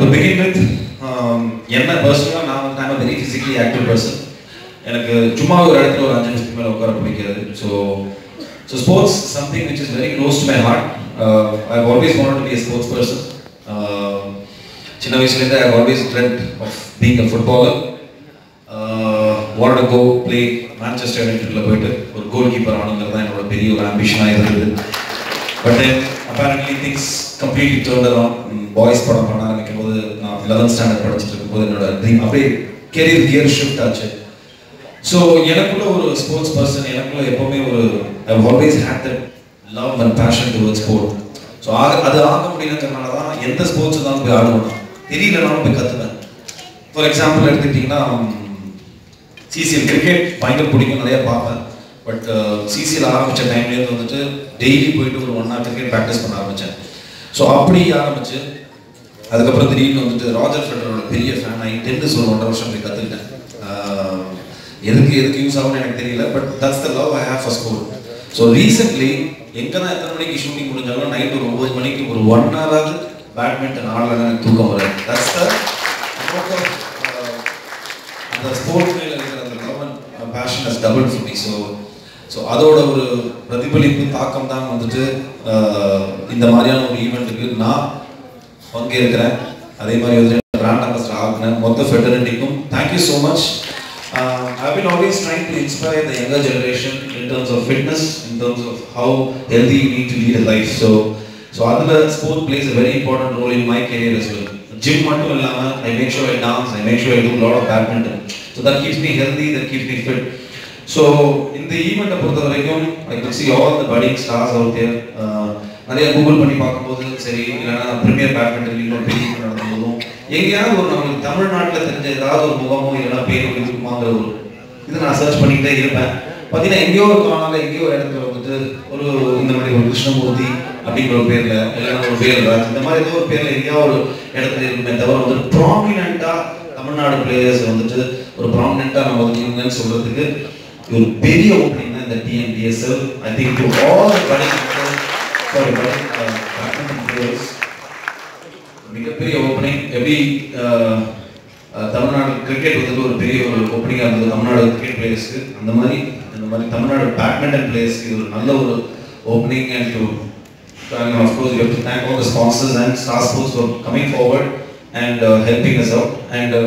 To begin with என்ன பர்சனலாக நான் வந்து I'm very physically active person எனக்கு சும்மா ஒரு இடத்துல ஒரு அஞ்சு நிமிஷத்துக்கு மேலே உட்கார பிடிக்கிறது so so sports something which is very close to my heart I always want to be sports person சின்ன வயசுலேருந்து I always dreamt of being a footballer want go play Manchester யுனைடெட்ல போயிட்டு ஒரு கோல் கீப்பர் ஆனுங்கிறது தான் என்னோட பெரிய ஒரு ஆம்பிஷனாக இருந்தது. But then apparently things completely turn around Boys படம் பண்ண ஆரம்பிக்கும் போது நான் லெவன்த் ஸ்டாண்டர்ட் படிச்சுட்டு இருக்கும்போது என்னோட ட்ரீம் அப்படியே கெரியர் கியர் ஷிஃப்ட் ஆச்சு. ஸோ எனக்குள்ள ஒரு ஸ்போர்ட்ஸ் பர்சன் எனக்குள்ள எப்பவுமே ஒரு I always had that love and passion toward sport so ஆக அது ஆக முடியலங்கிறனால தான் எந்த ஸ்போர்ட்ஸ் இருந்தாலும் போய் ஆடுவேன். தெரியலனாலும் போய் கற்றுவேன் ஃபார் எக்ஸாம்பிள் எடுத்துக்கிட்டிங்கன்னா சிசிஎல் கிரிக்கெட் பயங்கர பிடிக்கும் நிறைய பார்ப்பேன். பட் சிசியில் uh, ஆரம்பித்த டைம்லேருந்து வந்துட்டு டெய்லி போயிட்டு ஒரு ஒன் ஹவர் கிரிக்கெட் ப்ராக்டிஸ் பண்ண ஆரம்பித்தேன் ஸோ அப்படி ஆரம்பிச்சு அதுக்கப்புறம் திடீர்னு வந்துட்டு ராஜர் ஃபெடரோட பெரிய ஃபேன் ஆகி டென்னிஸ் ஒரு ஒன்றரை வருஷம் போய் கற்றுக்கிட்டேன் எதுக்கு எதுக்கு யூஸ் ஆகும்னு எனக்கு தெரியல but that's the love I have a school so recently எங்கே தான் எத்தனை மணிக்கு ஷூட்டிங் முடிஞ்சாலும் நைட் ஒரு ஒம்பது மணிக்கு ஒரு ஒன் ஹவராவது பேட்மிண்டன் ஆடலன்னு எனக்கு தூக்கம் வரும் தட்ஸ் த அந்த ஸ்போர்ட் மேல இருக்கிற அந்த love and passion has double for me so so அதோட ஒரு பிரதிபலிப்பு தாக்கம் தான் வந்துட்டு ஆஹ், இந்த மாதிரியான ஒரு ஈவெண்ட்டுக்கு நான் பங்கேற்கிறேன் அதே மாதிரி வந்து பிராண்ட் அம்பாசடர் ஆகினேன் மொத்த ஃபெட்டர்னிட்டிக்கும் thank you so much I been always trying to inspire the younger generation in terms of fitness, in terms of how healthy you need to lead a life. So, so அதில் sport plays a very important role in my career as well. Gym மட்டும் இல்லாம I make sure I dance, I make sure I do a lot of badminton. So that keeps me healthy, that keeps me fit. So இந்த ஈவெண்ட்டை பொறுத்த வரைக்கும் I can see all the budding stars out there நிறைய Google பண்ணி பார்க்கும்போது சரி இல்லைன்னா premier badminton league ஒரு பெரிய நடக்கும்போதும் எங்கேயாவது ஒரு நம்மளுக்கு தமிழ்நாட்டில் தெரிஞ்ச ஏதாவது ஒரு முகமோ இல்லைன்னா பேர் இருக்குமாங்கிற ஒரு இது நான் சர்ச் பண்ணிக்கிட்டே இருப்பேன். பார்த்தீங்கன்னா எங்கேயோ ஒரு காணால எங்கேயோ ஒரு இடத்துல வந்துட்டு ஒரு இந்த மாதிரி ஒரு கிருஷ்ணமூர்த்தி அப்படிங்கிற ஒரு பேர்ல இல்லைன்னா ஒரு பேர் ராஜ் இந்த மாதிரி ஏதோ ஒரு பேர்ல எங்கேயோ ஒரு இடத்துல இருக்குமே தவிர வந்துட்டு ப்ராமினண்டா தமிழ்நாடு பிளேயர்ஸ் வந்துட்டு ஒரு ப்ராமினண்டா நம்ம வந்து சொல்கிறதுக்கு சொல்றதுக்கு ஒரு பெரிய ஓப்பனிங் தான் இந்த TNDSL I think to all budding sorry budding badminton players மிகப்பெரிய ஓப்பனிங் எப்படி அஹ், அஹ், தமிழ்நாடு கிரிக்கெட் வந்துட்டு ஒரு பெரிய ஒரு ஓப்பனிங்காக இருந்தது. தமிழ்நாடு கிரிக்கெட் பிளேயர்ஸ்க்கு அந்த மாதிரி அந்த மாதிரி தமிழ்நாடு பேட்மிண்டன் பிளேயர்ஸ்க்கு இது ஒரு நல்ல ஒரு opening and to And of course, we have to thank all the sponsors and Star Sports for coming forward and uh, helping us out. And uh,